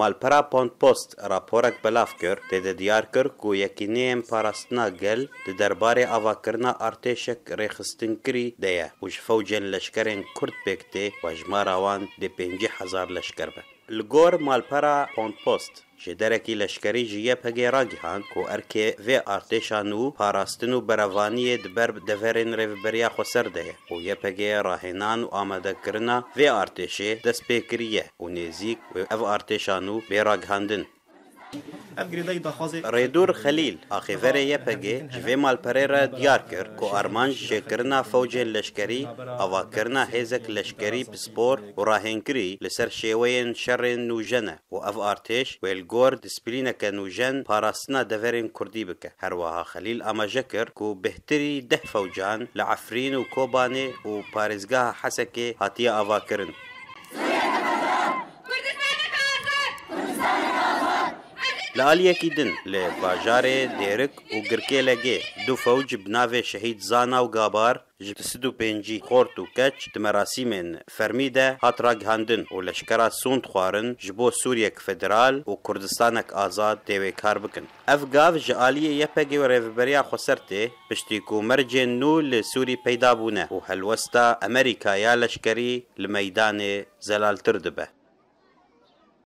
Malpera Pontpost raporek belav kir, tê de diyar kir ku Yekîneyên Parastina Gel di derbarê avakirina artêşek rêxistinkirî de ye û ji fewcên leşkerên Kurd pêk tê ku hejmara wan dê pêncî hezar leşker be. Li gor malpera Pontpost, Ji derekî leşkerî ji YPG'ê ragihand ku erkê vê artêşa nû parastin û berevaniyê di ber deverên Rêveberiya Xweser de ye û YPG'ê rahênan û amadekirina vê artêşê dest pê kiriye û nêzîk wê ev artêşa nû bê ragihandin. Rêdûr Xelîl, axêverê YPG'ê ji vê malperê re diyar kir ku armanc çêkirina fewcên leşkerî, avakirina hêzek leşkerî pispor û rahênkirî li ser şêweyên şerên nûjen e. û ev artêş wê li gor dîsîplîneke nûjen parastina deverên kurdî bike. Herwiha Xelîl amaje kir ku bêhtirî deh fewcan li Efrîn û Kobanê û parêzgeha Hesekê hatiye avakirin. Li aliyekî din li bajarê Dêrik û Girkêlegê du fewc bi navê Şehîd Zana û Gabar Ji sed û pêncî xort û keç di merasîmên fermî de hat ragihandin û leşkera sûnt xwarin ji bo Sûriyek Federal û Kurdistanek Azad tê wê kar bikin. Ev gav ji aliyê YPG'ê û Rêveberiya Xweser tê, piştî ku mercên nû li Sûrî peyda bûne û helwesta Amerîka ya leşkerî li meydanê zelaltir dibe.